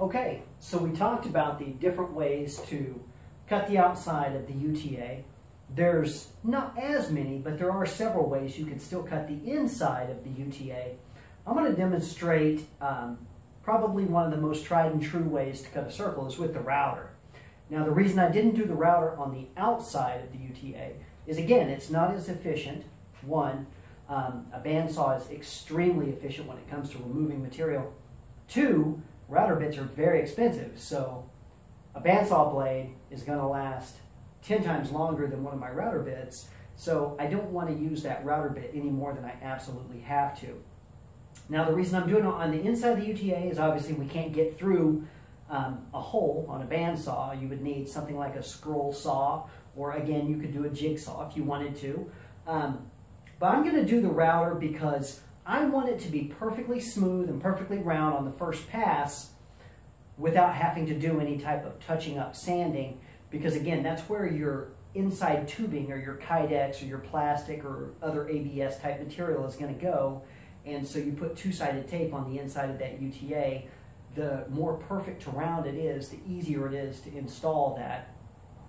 Okay, so we talked about the different ways to cut the outside of the UTA. There's not as many, but there are several ways you can still cut the inside of the UTA. I'm going to demonstrate um, probably one of the most tried and true ways to cut a circle is with the router. Now the reason I didn't do the router on the outside of the UTA is again, it's not as efficient. One, um, a bandsaw is extremely efficient when it comes to removing material. Two, router bits are very expensive, so a bandsaw blade is going to last 10 times longer than one of my router bits, so I don't want to use that router bit any more than I absolutely have to. Now the reason I'm doing it on the inside of the UTA is obviously we can't get through um, a hole on a bandsaw. You would need something like a scroll saw, or again, you could do a jigsaw if you wanted to. Um, but I'm going to do the router because I want it to be perfectly smooth and perfectly round on the first pass without having to do any type of touching up sanding because again, that's where your inside tubing or your Kydex or your plastic or other ABS type material is going to go. And so you put two-sided tape on the inside of that UTA. The more perfect to round it is, the easier it is to install that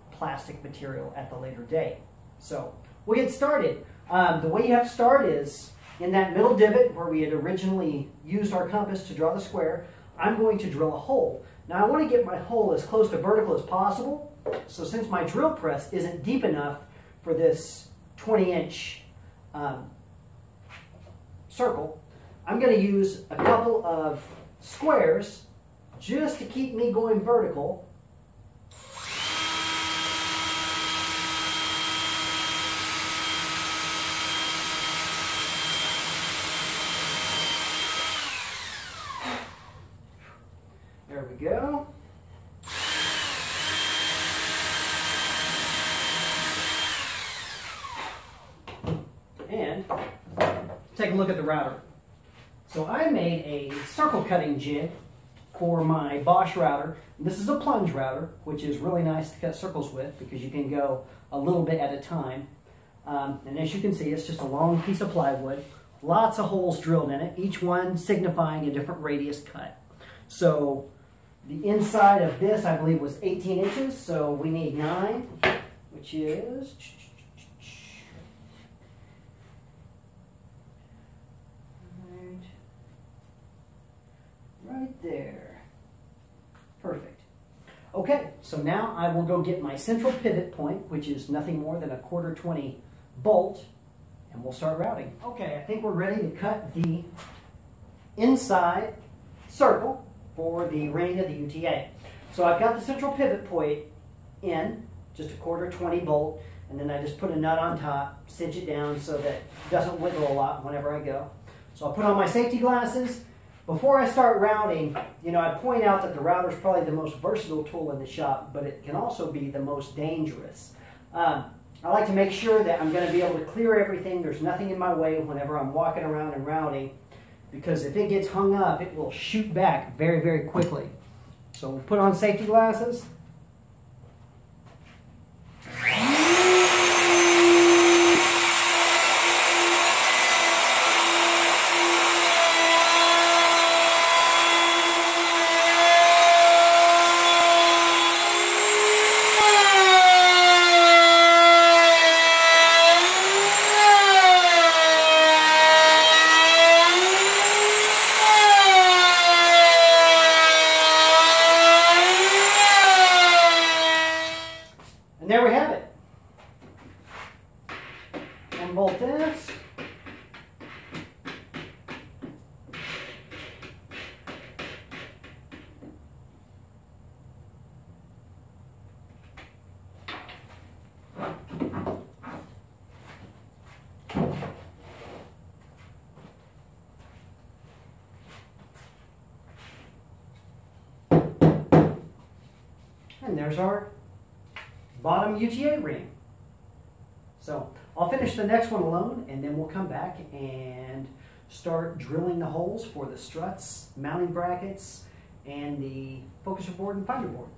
plastic material at the later date. So we'll get started. Um, the way you have to start is in that middle divot where we had originally used our compass to draw the square, I'm going to drill a hole. Now I want to get my hole as close to vertical as possible. So since my drill press isn't deep enough for this 20 inch um, circle, I'm going to use a couple of squares just to keep me going vertical There we go. And take a look at the router. So I made a circle cutting jig for my Bosch router. This is a plunge router, which is really nice to cut circles with because you can go a little bit at a time. Um, and as you can see, it's just a long piece of plywood. Lots of holes drilled in it, each one signifying a different radius cut. So the inside of this, I believe, was 18 inches, so we need 9, which is... Right, right there. Perfect. Okay, so now I will go get my central pivot point, which is nothing more than a quarter 20 bolt, and we'll start routing. Okay, I think we're ready to cut the inside circle for the ring of the UTA. So I've got the central pivot point in, just a quarter 20 bolt, and then I just put a nut on top, cinch it down so that it doesn't wiggle a lot whenever I go. So I'll put on my safety glasses. Before I start routing, you know, I point out that the router is probably the most versatile tool in the shop, but it can also be the most dangerous. Um, I like to make sure that I'm going to be able to clear everything. There's nothing in my way whenever I'm walking around and routing because if it gets hung up, it will shoot back very, very quickly. So we'll put on safety glasses. We have it. Unbolt this. And there's our bottom UTA ring. So I'll finish the next one alone and then we'll come back and start drilling the holes for the struts, mounting brackets, and the focuser board and finder board.